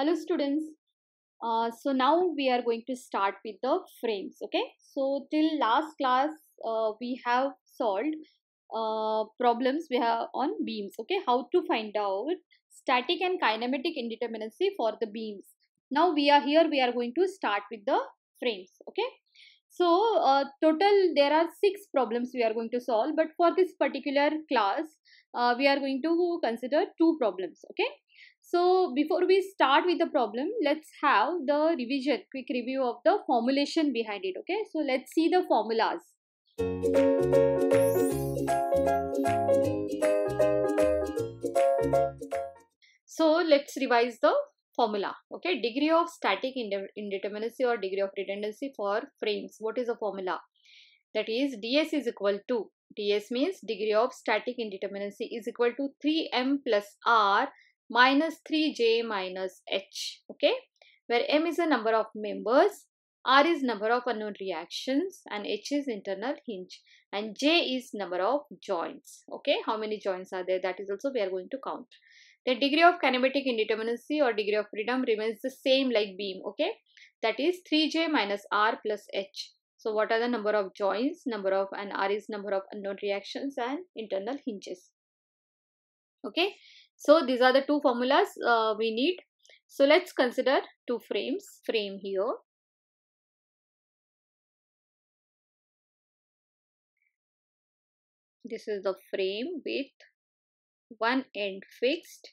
hello students. Uh, so now we are going to start with the frames okay? So till last class uh, we have solved uh, problems we have on beams okay? How to find out static and kinematic indeterminacy for the beams. Now we are here we are going to start with the frames okay? So uh, total there are six problems we are going to solve but for this particular class uh, we are going to consider two problems okay so before we start with the problem, let's have the revision, quick review of the formulation behind it. Okay, so let's see the formulas. So let's revise the formula. Okay, degree of static indeterminacy or degree of redundancy for frames. What is the formula? That is ds is equal to ds means degree of static indeterminacy is equal to 3m plus r minus 3j minus h okay? Where m is the number of members r is number of unknown reactions and h is internal hinge and j is number of joints okay? How many joints are there? That is also we are going to count. The degree of kinematic indeterminacy or degree of freedom remains the same like beam okay? That is 3j minus r plus h. So what are the number of joints? Number of and r is number of unknown reactions and internal hinges okay so these are the two formulas uh, we need. So let's consider two frames. Frame here. This is the frame with one end fixed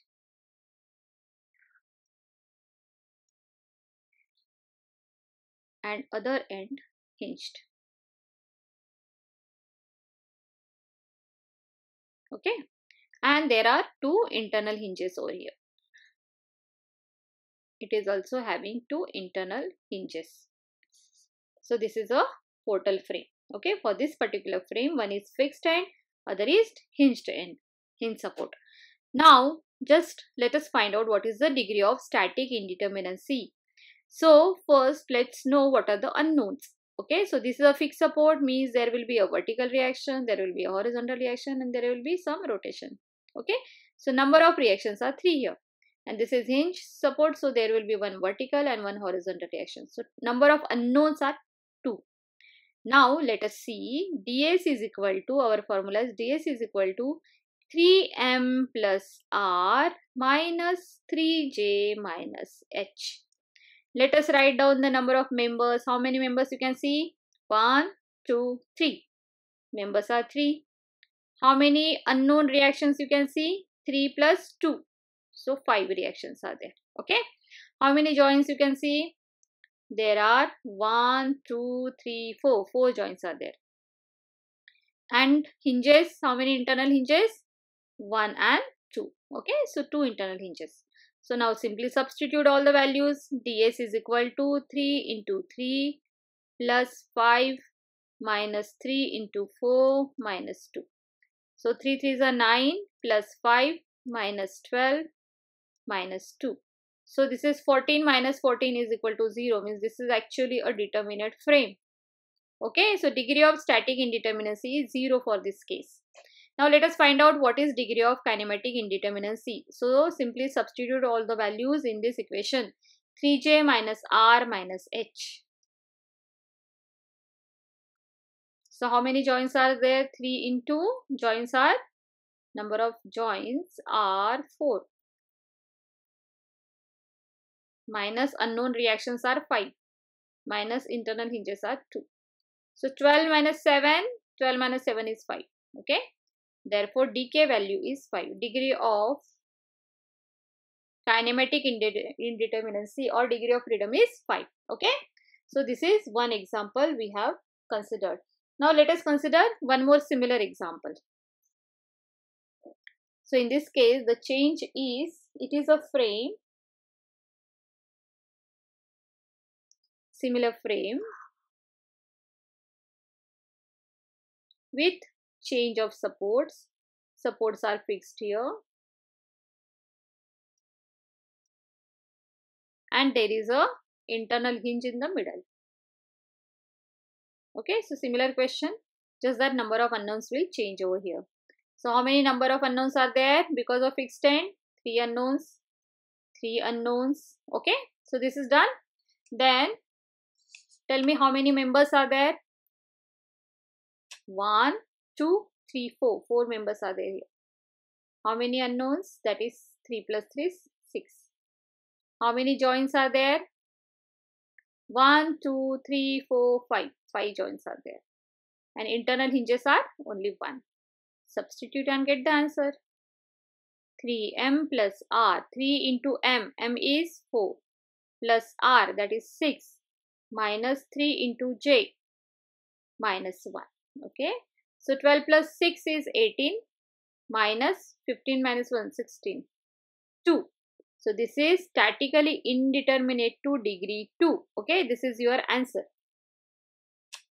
and other end hinged. Okay and there are two internal hinges over here. It is also having two internal hinges. So this is a portal frame. Okay, for this particular frame, one is fixed end, other is hinged end, hinge support. Now, just let us find out what is the degree of static indeterminacy. So, first let's know what are the unknowns. Okay, so this is a fixed support means there will be a vertical reaction, there will be a horizontal reaction and there will be some rotation okay? So number of reactions are three here. And this is hinge support so there will be one vertical and one horizontal reaction. So number of unknowns are two. Now let us see. Ds is equal to our formula is ds is equal to 3m plus r minus 3j minus h. Let us write down the number of members. How many members you can see? One two three. Members are three how many unknown reactions you can see? 3 plus 2. So 5 reactions are there. Okay. How many joints you can see? There are 1, 2, 3, 4. 4 joints are there. And hinges, how many internal hinges? 1 and 2. Okay. So 2 internal hinges. So now simply substitute all the values. ds is equal to 3 into 3 plus 5 minus 3 into 4 minus 2. So 3 3s are 9 plus 5 minus 12 minus 2. So this is 14 minus 14 is equal to 0 means this is actually a determinate frame. Okay, so degree of static indeterminacy is 0 for this case. Now let us find out what is degree of kinematic indeterminacy. So simply substitute all the values in this equation 3j minus r minus h. So how many joints are there? 3 into joints are number of joints are 4 minus unknown reactions are 5 minus internal hinges are 2. So 12 minus 7, 12 minus 7 is 5. Okay. Therefore, dk value is 5. Degree of kinematic indeterminacy or degree of freedom is 5. Okay. So this is one example we have considered. Now let us consider one more similar example. So in this case the change is it is a frame similar frame with change of supports. Supports are fixed here. And there is a internal hinge in the middle okay so similar question just that number of unknowns will change over here so how many number of unknowns are there because of fixed end three unknowns 3 unknowns. Okay, so this is done. Then tell me how many members are there? 1, 2, 3, 4. 4 members are there here. How many unknowns? That is 3 plus 3 is 6. How many joins are there? 1, 2, 3, 4, 5. 5 joins are there. And internal hinges are only 1. Substitute and get the answer. 3m plus r. 3 into m. m is 4. Plus r that is 6. Minus 3 into j. Minus 1. Okay. So 12 plus 6 is 18. Minus 15 minus 1 16. 2. So this is statically indeterminate to degree 2. Okay, this is your answer.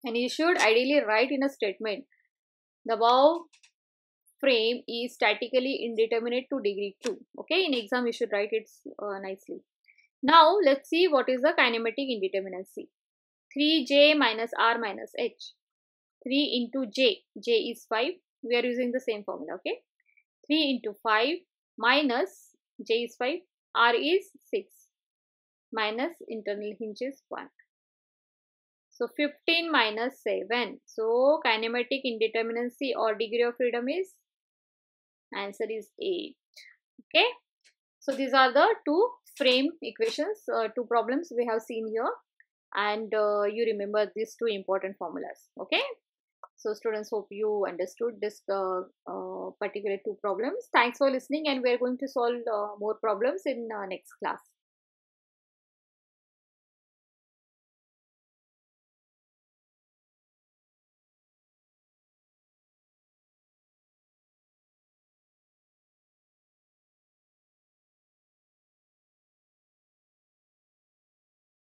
And you should ideally write in a statement. The above frame is statically indeterminate to degree 2. Okay, in exam you should write it uh, nicely. Now let's see what is the kinematic indeterminacy. 3j minus r minus h. 3 into j. j is 5. We are using the same formula. Okay. 3 into 5 minus j is 5 R is 6 minus internal hinges 1. So 15 minus 7. So kinematic indeterminacy or degree of freedom is answer is 8. Okay. So these are the two frame equations, uh, two problems we have seen here and uh, you remember these two important formulas. Okay. So students hope you understood this uh, uh, particular two problems. Thanks for listening and we are going to solve uh, more problems in uh, next class.